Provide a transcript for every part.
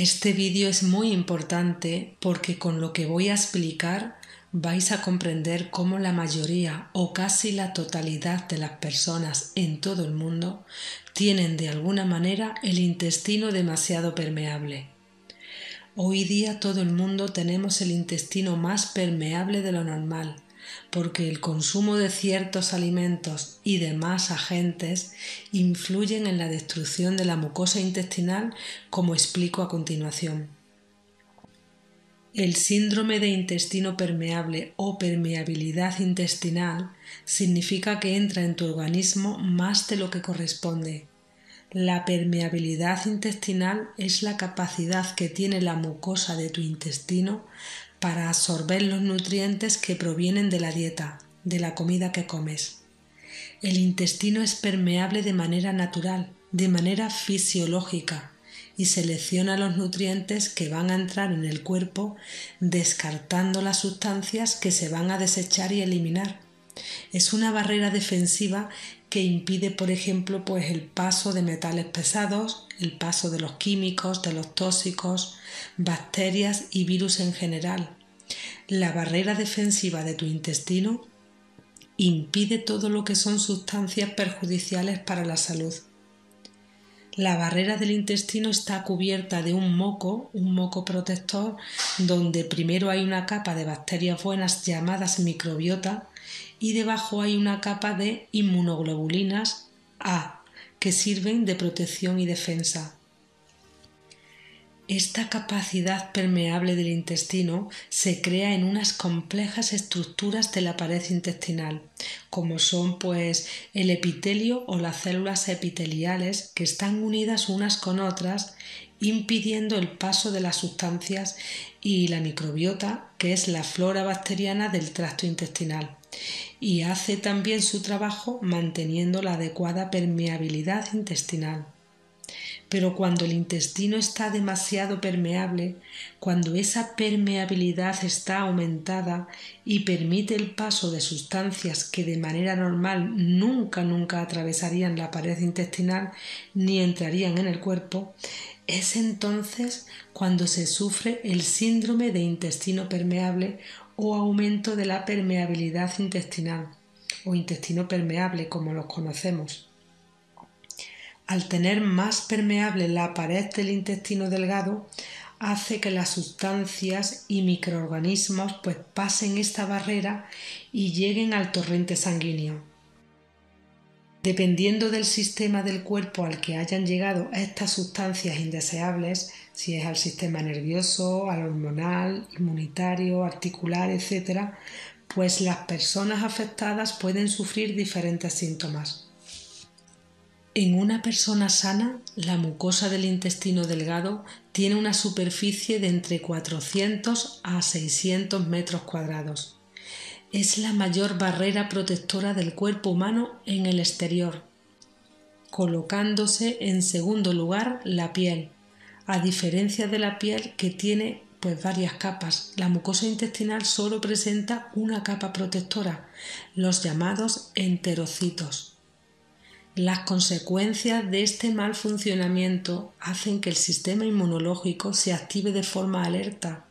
Este vídeo es muy importante porque con lo que voy a explicar vais a comprender cómo la mayoría o casi la totalidad de las personas en todo el mundo tienen de alguna manera el intestino demasiado permeable. Hoy día todo el mundo tenemos el intestino más permeable de lo normal, porque el consumo de ciertos alimentos y demás agentes influyen en la destrucción de la mucosa intestinal, como explico a continuación. El síndrome de intestino permeable o permeabilidad intestinal significa que entra en tu organismo más de lo que corresponde. La permeabilidad intestinal es la capacidad que tiene la mucosa de tu intestino para absorber los nutrientes que provienen de la dieta, de la comida que comes. El intestino es permeable de manera natural, de manera fisiológica, y selecciona los nutrientes que van a entrar en el cuerpo descartando las sustancias que se van a desechar y eliminar. Es una barrera defensiva que impide, por ejemplo, pues el paso de metales pesados, el paso de los químicos, de los tóxicos, bacterias y virus en general. La barrera defensiva de tu intestino impide todo lo que son sustancias perjudiciales para la salud. La barrera del intestino está cubierta de un moco, un moco protector, donde primero hay una capa de bacterias buenas llamadas microbiota y debajo hay una capa de inmunoglobulinas A, que sirven de protección y defensa. Esta capacidad permeable del intestino se crea en unas complejas estructuras de la pared intestinal, como son pues el epitelio o las células epiteliales que están unidas unas con otras, impidiendo el paso de las sustancias y la microbiota, que es la flora bacteriana del tracto intestinal, y hace también su trabajo manteniendo la adecuada permeabilidad intestinal. Pero cuando el intestino está demasiado permeable, cuando esa permeabilidad está aumentada y permite el paso de sustancias que de manera normal nunca, nunca atravesarían la pared intestinal ni entrarían en el cuerpo, es entonces cuando se sufre el síndrome de intestino permeable o aumento de la permeabilidad intestinal o intestino permeable como los conocemos al tener más permeable la pared del intestino delgado, hace que las sustancias y microorganismos pues pasen esta barrera y lleguen al torrente sanguíneo. Dependiendo del sistema del cuerpo al que hayan llegado estas sustancias indeseables, si es al sistema nervioso, al hormonal, inmunitario, articular, etc., pues las personas afectadas pueden sufrir diferentes síntomas. En una persona sana, la mucosa del intestino delgado tiene una superficie de entre 400 a 600 metros cuadrados. Es la mayor barrera protectora del cuerpo humano en el exterior, colocándose en segundo lugar la piel, a diferencia de la piel que tiene pues varias capas. La mucosa intestinal solo presenta una capa protectora, los llamados enterocitos. Las consecuencias de este mal funcionamiento hacen que el sistema inmunológico se active de forma alerta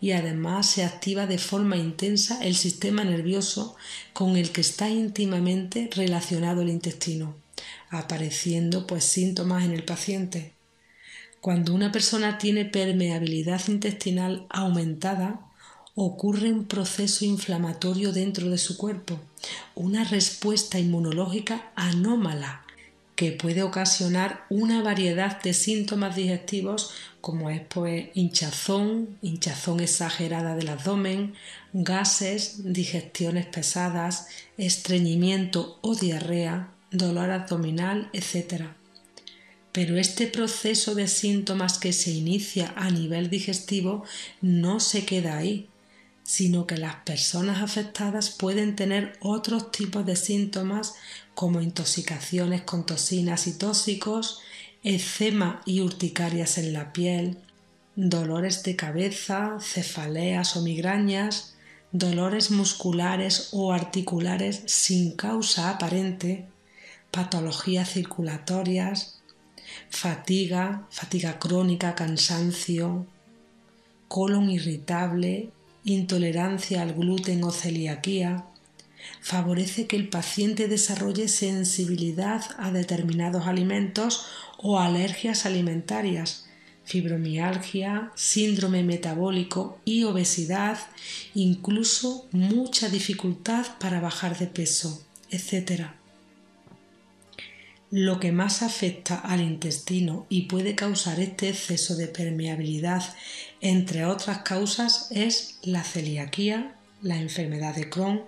y además se activa de forma intensa el sistema nervioso con el que está íntimamente relacionado el intestino, apareciendo pues síntomas en el paciente. Cuando una persona tiene permeabilidad intestinal aumentada, ocurre un proceso inflamatorio dentro de su cuerpo, una respuesta inmunológica anómala que puede ocasionar una variedad de síntomas digestivos como es pues hinchazón, hinchazón exagerada del abdomen, gases, digestiones pesadas, estreñimiento o diarrea, dolor abdominal, etc. Pero este proceso de síntomas que se inicia a nivel digestivo no se queda ahí, sino que las personas afectadas pueden tener otros tipos de síntomas como intoxicaciones con toxinas y tóxicos, eczema y urticarias en la piel, dolores de cabeza, cefaleas o migrañas, dolores musculares o articulares sin causa aparente, patologías circulatorias, fatiga, fatiga crónica, cansancio, colon irritable, intolerancia al gluten o celiaquía, favorece que el paciente desarrolle sensibilidad a determinados alimentos o alergias alimentarias, fibromialgia, síndrome metabólico y obesidad, incluso mucha dificultad para bajar de peso, etc. Lo que más afecta al intestino y puede causar este exceso de permeabilidad, entre otras causas, es la celiaquía, la enfermedad de Crohn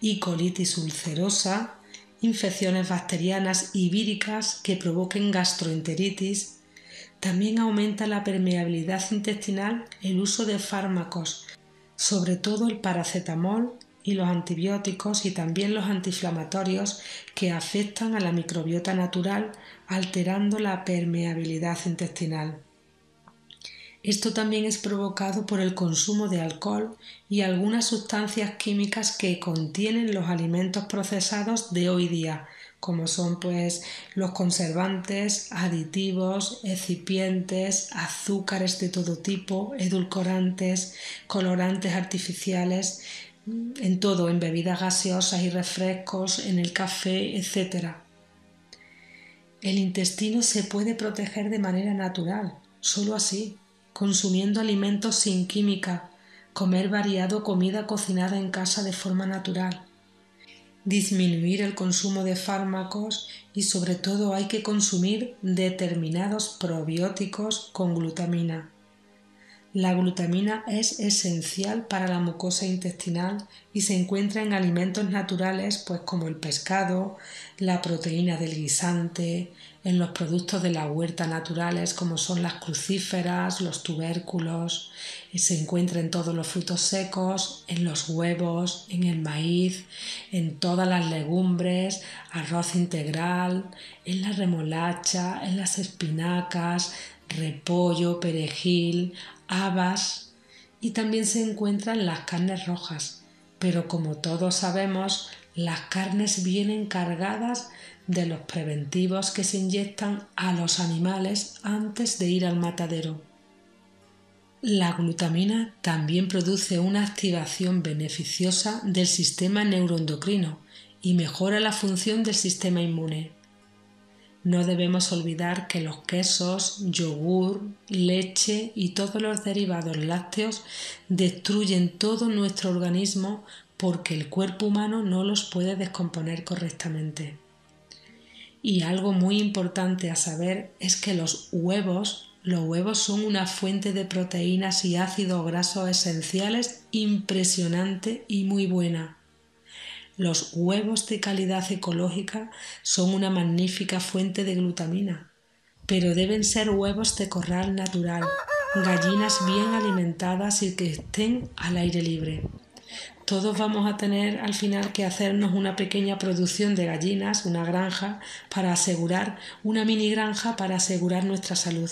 y colitis ulcerosa, infecciones bacterianas y víricas que provoquen gastroenteritis. También aumenta la permeabilidad intestinal el uso de fármacos, sobre todo el paracetamol y los antibióticos y también los antiinflamatorios que afectan a la microbiota natural alterando la permeabilidad intestinal. Esto también es provocado por el consumo de alcohol y algunas sustancias químicas que contienen los alimentos procesados de hoy día, como son pues los conservantes, aditivos, excipientes, azúcares de todo tipo, edulcorantes, colorantes artificiales en todo, en bebidas gaseosas y refrescos, en el café, etc. El intestino se puede proteger de manera natural, solo así, consumiendo alimentos sin química, comer variado comida cocinada en casa de forma natural, disminuir el consumo de fármacos y sobre todo hay que consumir determinados probióticos con glutamina. La glutamina es esencial para la mucosa intestinal y se encuentra en alimentos naturales pues como el pescado, la proteína del guisante, en los productos de la huerta naturales como son las crucíferas, los tubérculos, se encuentra en todos los frutos secos, en los huevos, en el maíz, en todas las legumbres, arroz integral, en la remolacha, en las espinacas, repollo, perejil, habas y también se encuentran las carnes rojas. Pero como todos sabemos, las carnes vienen cargadas de los preventivos que se inyectan a los animales antes de ir al matadero. La glutamina también produce una activación beneficiosa del sistema neuroendocrino y mejora la función del sistema inmune. No debemos olvidar que los quesos, yogur, leche y todos los derivados lácteos destruyen todo nuestro organismo porque el cuerpo humano no los puede descomponer correctamente. Y algo muy importante a saber es que los huevos, los huevos son una fuente de proteínas y ácidos grasos esenciales impresionante y muy buena. Los huevos de calidad ecológica son una magnífica fuente de glutamina, pero deben ser huevos de corral natural, gallinas bien alimentadas y que estén al aire libre. Todos vamos a tener al final que hacernos una pequeña producción de gallinas, una granja, para asegurar, una mini granja para asegurar nuestra salud.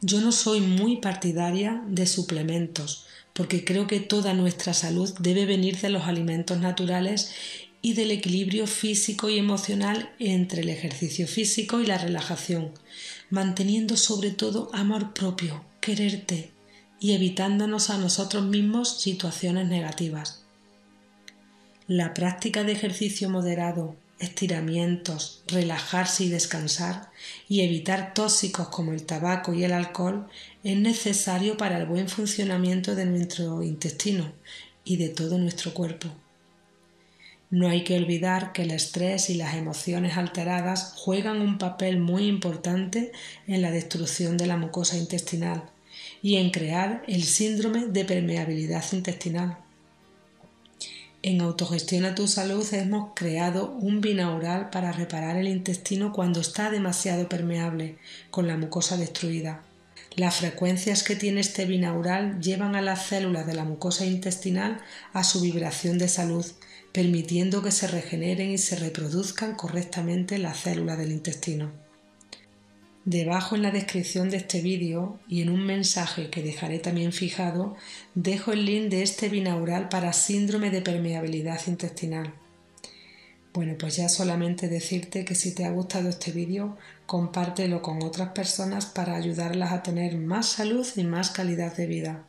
Yo no soy muy partidaria de suplementos, porque creo que toda nuestra salud debe venir de los alimentos naturales y del equilibrio físico y emocional entre el ejercicio físico y la relajación, manteniendo sobre todo amor propio, quererte y evitándonos a nosotros mismos situaciones negativas. La práctica de ejercicio moderado, estiramientos, relajarse y descansar y evitar tóxicos como el tabaco y el alcohol es necesario para el buen funcionamiento de nuestro intestino y de todo nuestro cuerpo. No hay que olvidar que el estrés y las emociones alteradas juegan un papel muy importante en la destrucción de la mucosa intestinal y en crear el síndrome de permeabilidad intestinal. En Autogestiona tu Salud hemos creado un binaural para reparar el intestino cuando está demasiado permeable, con la mucosa destruida. Las frecuencias que tiene este binaural llevan a las células de la mucosa intestinal a su vibración de salud, permitiendo que se regeneren y se reproduzcan correctamente las células del intestino. Debajo en la descripción de este vídeo y en un mensaje que dejaré también fijado, dejo el link de este binaural para síndrome de permeabilidad intestinal. Bueno, pues ya solamente decirte que si te ha gustado este vídeo, compártelo con otras personas para ayudarlas a tener más salud y más calidad de vida.